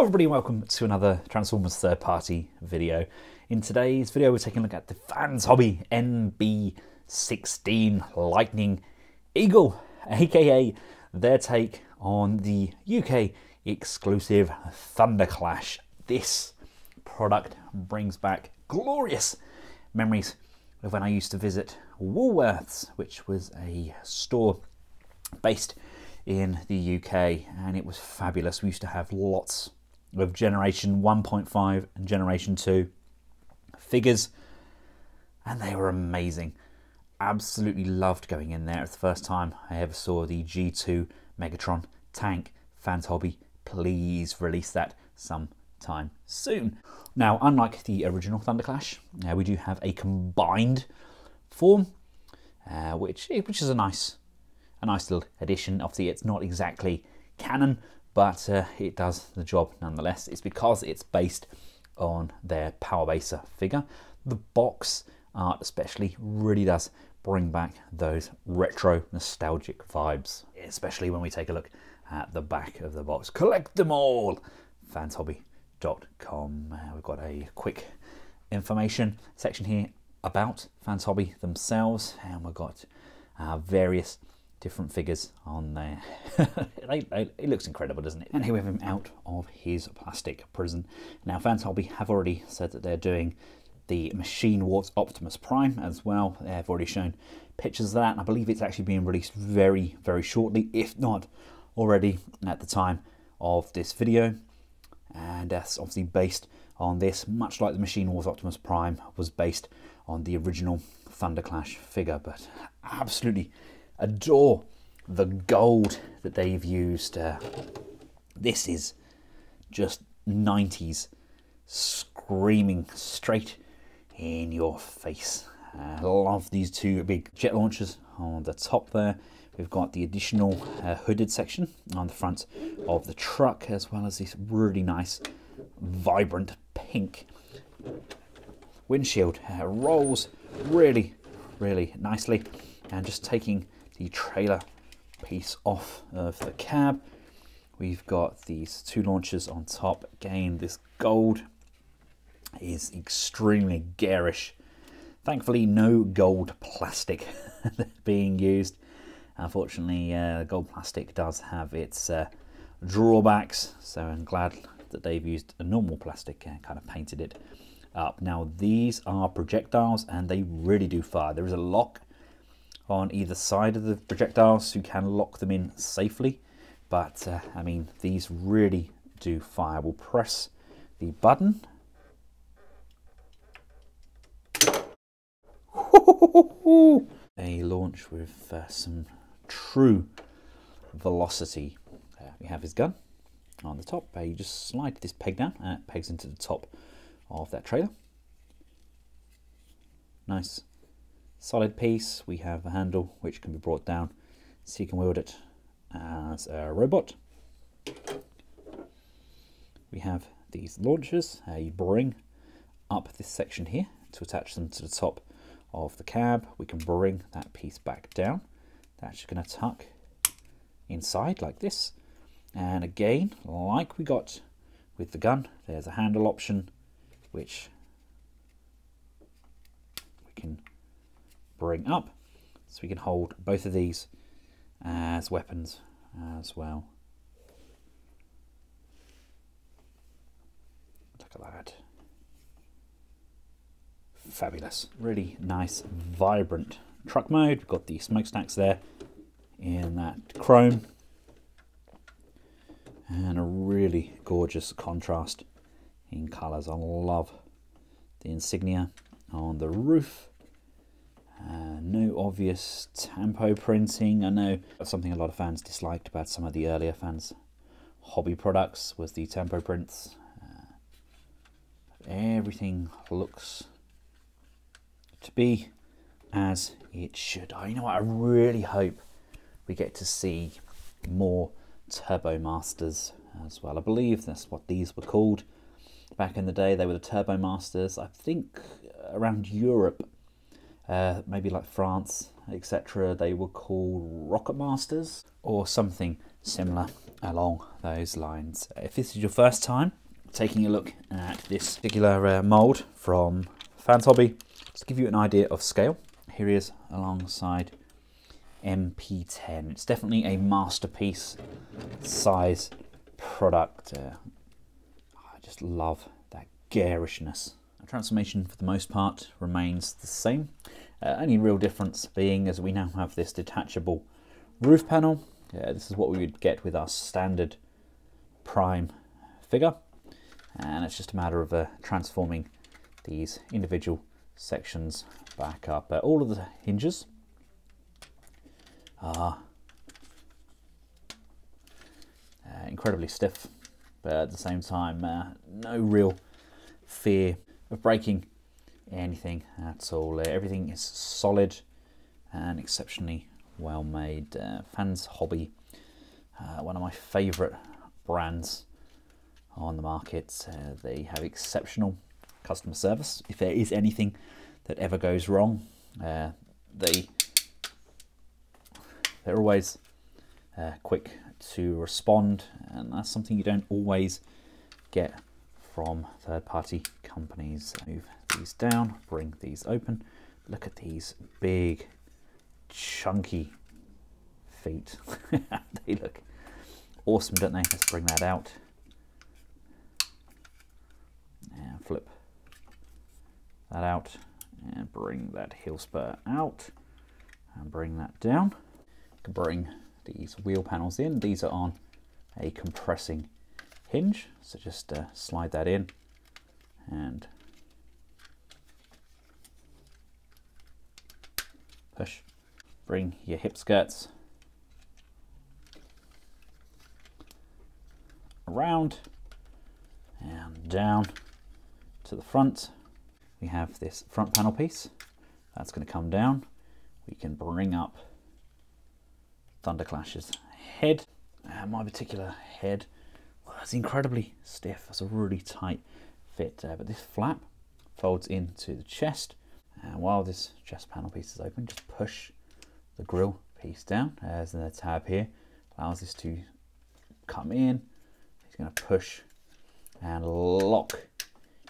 Hello everybody welcome to another Transformers third party video. In today's video we're taking a look at the Fans Hobby MB16 Lightning Eagle, aka their take on the UK exclusive Thunderclash. This product brings back glorious memories of when I used to visit Woolworths, which was a store based in the UK, and it was fabulous. We used to have lots of Generation 1.5 and Generation 2 figures, and they were amazing. Absolutely loved going in there. It was the first time I ever saw the G2 Megatron tank. Fans Hobby, please release that sometime soon. Now, unlike the original Thunderclash, uh, we do have a combined form, uh, which which is a nice a nice little addition. Obviously, it's not exactly canon, but uh, it does the job nonetheless. It's because it's based on their Power Baser figure. The box art, especially, really does bring back those retro nostalgic vibes, especially when we take a look at the back of the box. Collect them all! Fanshobby.com. Uh, we've got a quick information section here about Fans Hobby themselves, and we've got uh, various different figures on there. it looks incredible, doesn't it? And here we have him out of his plastic prison. Now, Fans Hobby have already said that they're doing the Machine Wars Optimus Prime as well. They've already shown pictures of that, and I believe it's actually being released very, very shortly, if not already at the time of this video. And that's obviously based on this, much like the Machine Wars Optimus Prime was based on the original Thunderclash figure, but absolutely adore the gold that they've used. Uh, this is just 90s screaming straight in your face. I uh, love these two big jet launchers on the top there. We've got the additional uh, hooded section on the front of the truck, as well as this really nice, vibrant pink windshield. Uh, rolls really, really nicely. And just taking the trailer piece off of the cab. We've got these two launchers on top. Again, this gold is extremely garish. Thankfully, no gold plastic being used. Unfortunately, uh, gold plastic does have its uh, drawbacks, so I'm glad that they've used a normal plastic and kind of painted it up. Now, these are projectiles and they really do fire. There is a lock on either side of the projectiles you can lock them in safely. But uh, I mean, these really do fire. We'll press the button. A launch with uh, some true velocity. Uh, we have his gun on the top. Uh, you just slide this peg down and it pegs into the top of that trailer. Nice solid piece. We have a handle which can be brought down so you can wield it as a robot. We have these launchers. Uh, you bring up this section here to attach them to the top of the cab. We can bring that piece back down. That's going to tuck inside like this. And again, like we got with the gun, there's a handle option which we can bring up. So we can hold both of these as weapons as well. Look at that. Fabulous. Really nice, vibrant truck mode. We've got the smokestacks there in that chrome. And a really gorgeous contrast in colours. I love the insignia on the roof no obvious tempo printing. I know something a lot of fans disliked about some of the earlier Fans Hobby products was the tempo prints. Uh, everything looks to be as it should. Oh, you know what? I really hope we get to see more Turbo Masters as well. I believe that's what these were called back in the day. They were the Turbo Masters. I think around Europe uh, maybe like France, etc., they were called Rocket Masters or something similar along those lines. If this is your first time taking a look at this particular uh, mould from Fans Hobby, just to give you an idea of scale, here he is alongside MP10. It's definitely a masterpiece size product. Uh, I just love that garishness. Transformation for the most part remains the same. Uh, only real difference being as we now have this detachable roof panel. Uh, this is what we would get with our standard prime figure. And it's just a matter of uh, transforming these individual sections back up. All of the hinges are uh, incredibly stiff, but at the same time, uh, no real fear of breaking anything at all. Uh, everything is solid and exceptionally well made. Uh, Fans Hobby, uh, one of my favourite brands on the market. They have exceptional customer service. If there is anything that ever goes wrong, they they're always uh, quick to respond, and that's something you don't always get from third-party companies. Move these down, bring these open. Look at these big, chunky feet. they look awesome, don't they? Let's bring that out. And flip that out and bring that heel spur out and bring that down. bring these wheel panels in. These are on a compressing hinge, so just uh, slide that in and push. Bring your hip skirts around and down to the front. We have this front panel piece. That's going to come down. We can bring up Thunderclash's head. Uh, my particular head it's incredibly stiff. It's a really tight fit. Uh, but this flap folds into the chest. And while this chest panel piece is open, just push the grill piece down. There's the tab here allows this to come in. He's going to push and lock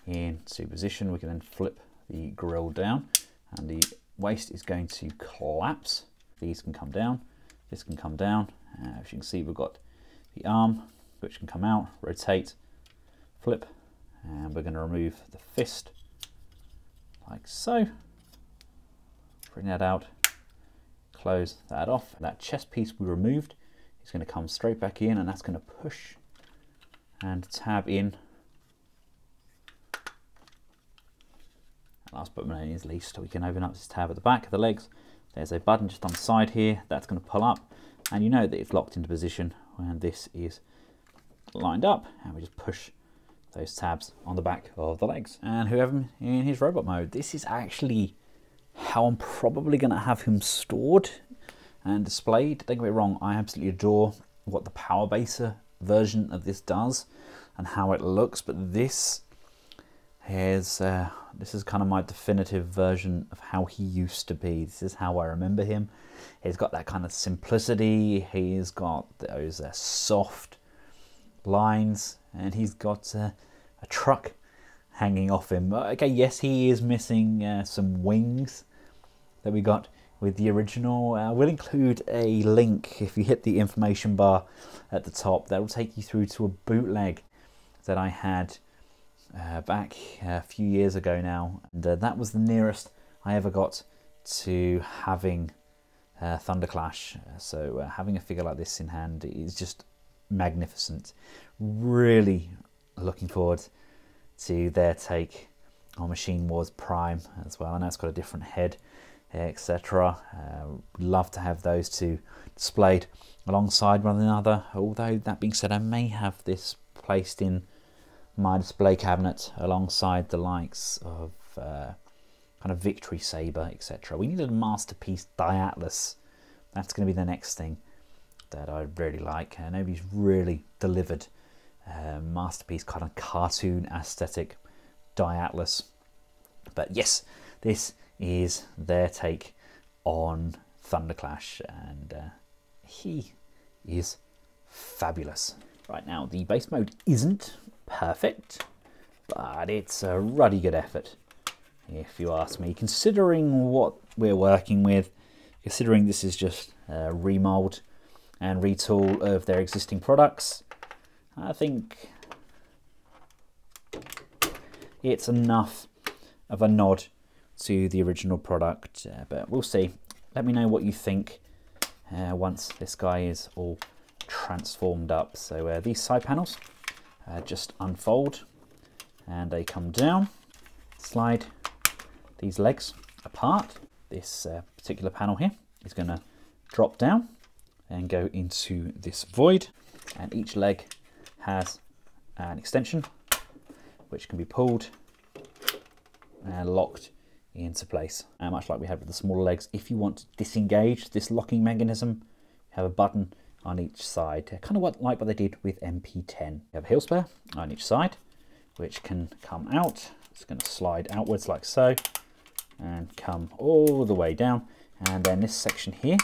into position. We can then flip the grill down and the waist is going to collapse. These can come down, this can come down. Uh, as you can see, we've got the arm, which can come out, rotate, flip, and we're going to remove the fist like so. Bring that out, close that off. That chest piece we removed is going to come straight back in and that's going to push and tab in last but not least, we can open up this tab at the back of the legs. There's a button just on the side here that's going to pull up and you know that it's locked into position when this is lined up and we just push those tabs on the back of the legs and whoever in his robot mode. This is actually how I'm probably going to have him stored and displayed. Don't get me wrong, I absolutely adore what the Power Baser version of this does and how it looks, but this is uh, this is kind of my definitive version of how he used to be. This is how I remember him. He's got that kind of simplicity. He's got those uh, soft lines, and he's got uh, a truck hanging off him. Uh, okay, yes, he is missing uh, some wings that we got with the original. Uh, we'll include a link if you hit the information bar at the top. That will take you through to a bootleg that I had uh, back a few years ago now, and uh, that was the nearest I ever got to having uh, Thunderclash. So uh, having a figure like this in hand is just magnificent. Really looking forward to their take on Machine Wars Prime as well. I know it's got a different head, etc. Uh, love to have those two displayed alongside one another. Although that being said, I may have this placed in my display cabinet alongside the likes of uh, kind of Victory Saber, etc. We need a masterpiece Dai Atlas. That's going to be the next thing that I really like. Uh, nobody's really delivered uh, masterpiece kind of cartoon aesthetic Dai Atlas. But yes, this is their take on Thunderclash, and uh, he is fabulous. Right now, the base mode isn't perfect, but it's a ruddy good effort, if you ask me. Considering what we're working with, considering this is just a remold and retool of their existing products, I think it's enough of a nod to the original product, uh, but we'll see. Let me know what you think uh, once this guy is all transformed up. So uh, these side panels uh, just unfold and they come down, slide these legs apart. This uh, particular panel here is going to drop down and go into this void and each leg has an extension which can be pulled and locked into place. And much like we had with the smaller legs, if you want to disengage this locking mechanism, you have a button on each side, kind of what, like what they did with MP10. You have a heel spur on each side, which can come out. It's going to slide outwards like so, and come all the way down. And then this section here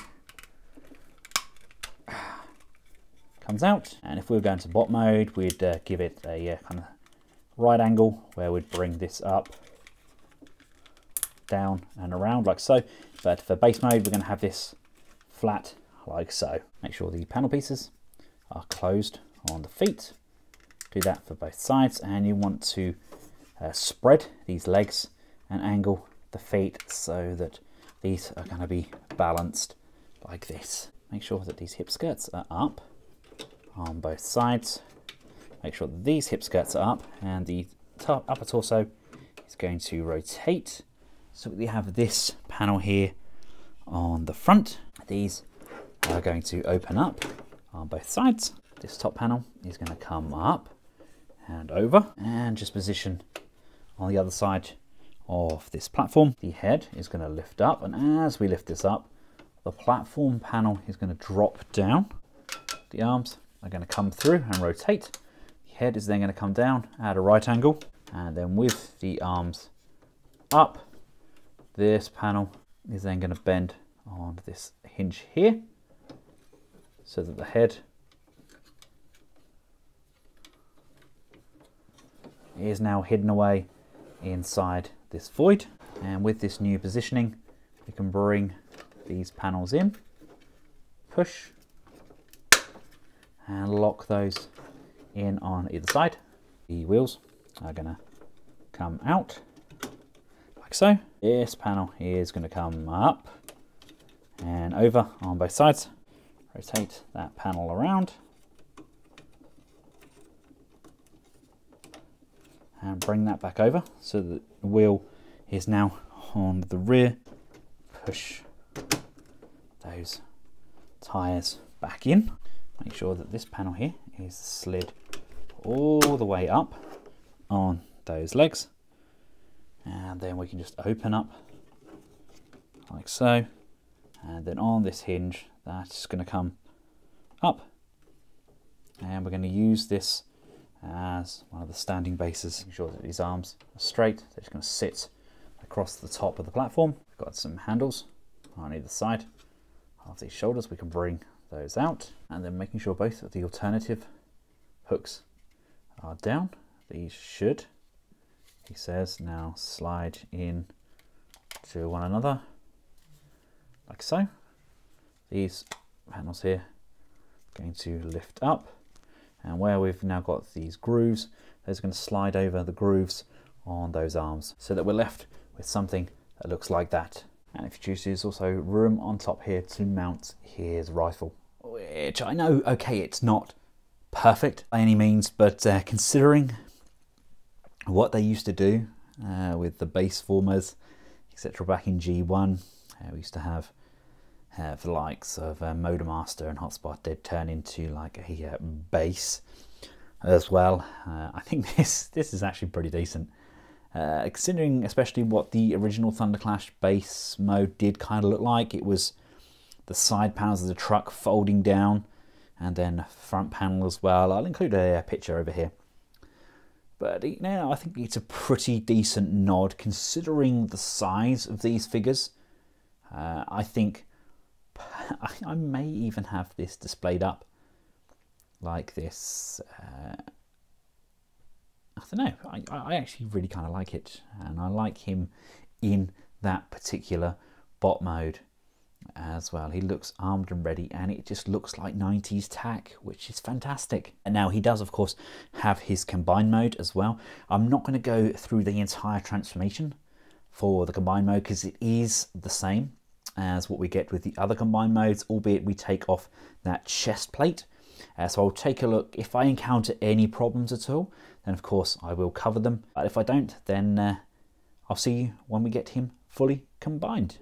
comes out. And if we were going to bot mode, we'd uh, give it a uh, kind of right angle where we'd bring this up, down and around like so. But for base mode, we're going to have this flat like so. Make sure the panel pieces are closed on the feet. Do that for both sides and you want to uh, spread these legs and angle the feet so that these are going to be balanced like this. Make sure that these hip skirts are up on both sides. Make sure these hip skirts are up and the top upper torso is going to rotate. So we have this panel here on the front. These are going to open up on both sides. This top panel is going to come up and over and just position on the other side of this platform. The head is going to lift up and as we lift this up, the platform panel is going to drop down. The arms are going to come through and rotate. The head is then going to come down at a right angle and then with the arms up, this panel is then going to bend on this hinge here so that the head is now hidden away inside this void. And with this new positioning, we can bring these panels in, push, and lock those in on either side. The wheels are going to come out like so. This panel is going to come up and over on both sides rotate that panel around and bring that back over so that the wheel is now on the rear. Push those tyres back in. Make sure that this panel here is slid all the way up on those legs. And then we can just open up like so. And then on this hinge that's going to come up. And we're going to use this as one of the standing bases. Make sure that these arms are straight. They're just going to sit across the top of the platform. We've got some handles on either side of these shoulders we can bring those out and then making sure both of the alternative hooks are down. These should he says now slide in to one another like so. These panels here going to lift up and where we've now got these grooves those are going to slide over the grooves on those arms so that we're left with something that looks like that and if you choose there's also room on top here to mount his rifle which I know okay it's not perfect by any means but uh, considering what they used to do uh, with the base formers etc back in G1 uh, we used to have uh, the likes of uh, Master and Hotspot did turn into like a uh, base as well. Uh, I think this this is actually pretty decent. Uh, considering especially what the original Thunderclash base mode did kind of look like. It was the side panels of the truck folding down and then front panel as well. I'll include a, a picture over here. But you know, I think it's a pretty decent nod considering the size of these figures. Uh, I think I may even have this displayed up like this. Uh, I don't know. I, I actually really kind of like it, and I like him in that particular bot mode as well. He looks armed and ready, and it just looks like 90s tack, which is fantastic. And now he does, of course, have his combine mode as well. I'm not going to go through the entire transformation for the combine mode because it is the same as what we get with the other combine modes, albeit we take off that chest plate. Uh, so I'll take a look. If I encounter any problems at all, then of course I will cover them. But if I don't, then uh, I'll see you when we get him fully combined.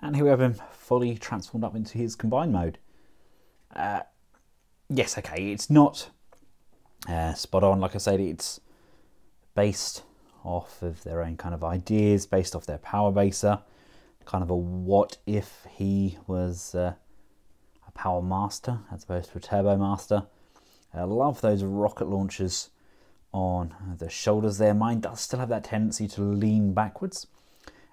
And here we have him fully transformed up into his combined mode. Uh, yes, okay, it's not uh, spot on. Like I said, it's based off of their own kind of ideas, based off their power baser. Kind of a what if he was uh, a power master as opposed to a turbo master. I love those rocket launchers on the shoulders there. Mine does still have that tendency to lean backwards.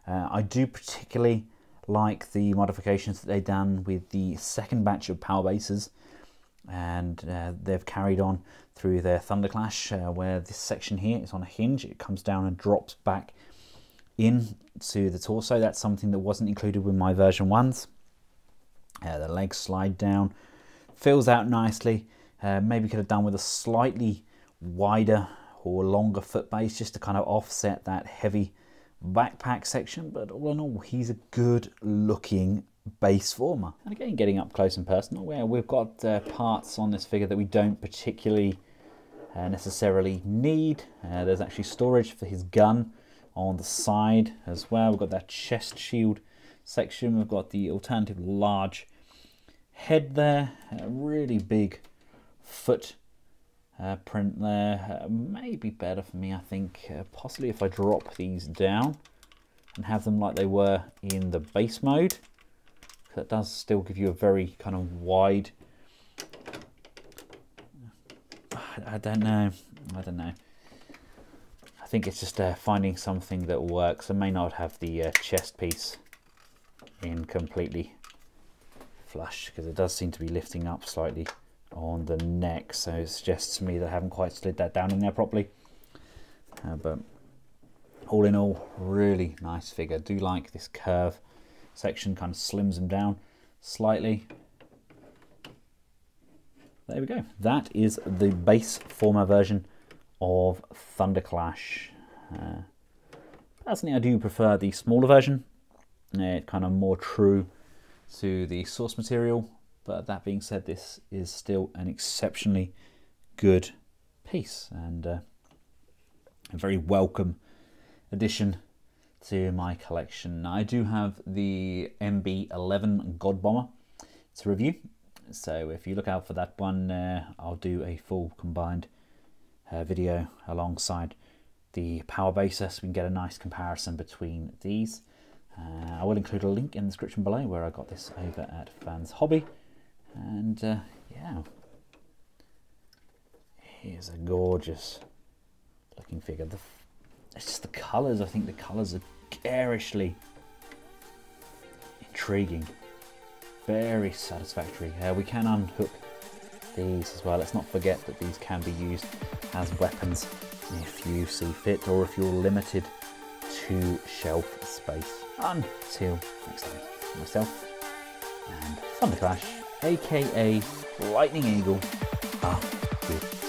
Uh, I do particularly like the modifications that they've done with the second batch of power bases and uh, they've carried on through their Thunderclash uh, where this section here is on a hinge. It comes down and drops back in to the torso. That's something that wasn't included with my version 1s. Uh, the legs slide down, fills out nicely. Uh, maybe could have done with a slightly wider or longer foot base just to kind of offset that heavy backpack section. But all in all, he's a good looking base former. And again, getting up close and personal, where we've got uh, parts on this figure that we don't particularly uh, necessarily need. Uh, there's actually storage for his gun on the side as well. We've got that chest shield section. We've got the alternative large head there, a really big foot uh, print there. Uh, may be better for me, I think, uh, possibly if I drop these down and have them like they were in the base mode. That does still give you a very kind of wide. I don't know. I don't know. I think it's just uh, finding something that works. I may not have the uh, chest piece in completely flush because it does seem to be lifting up slightly on the neck. So it suggests to me that I haven't quite slid that down in there properly. Uh, but all in all really nice figure. Do like this curve section kind of slims them down slightly. There we go. That is the base former version of Thunderclash uh, personally I do prefer the smaller version. It kind of more true to the source material but that being said, this is still an exceptionally good piece and uh, a very welcome addition to my collection. Now I do have the MB11 God Bomber to review, so if you look out for that one, uh, I'll do a full combined uh, video alongside the power baser so we can get a nice comparison between these. Uh, I will include a link in the description below where I got this over at Fans Hobby. And uh, yeah, here's a gorgeous looking figure. The, it's just the colours, I think the colours are garishly intriguing. Very satisfactory. Uh, we can unhook these as well. Let's not forget that these can be used as weapons if you see fit or if you're limited to shelf space. Until next time, myself and Thunderclash aka Lightning Eagle. Ah, goodbye.